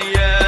yeah.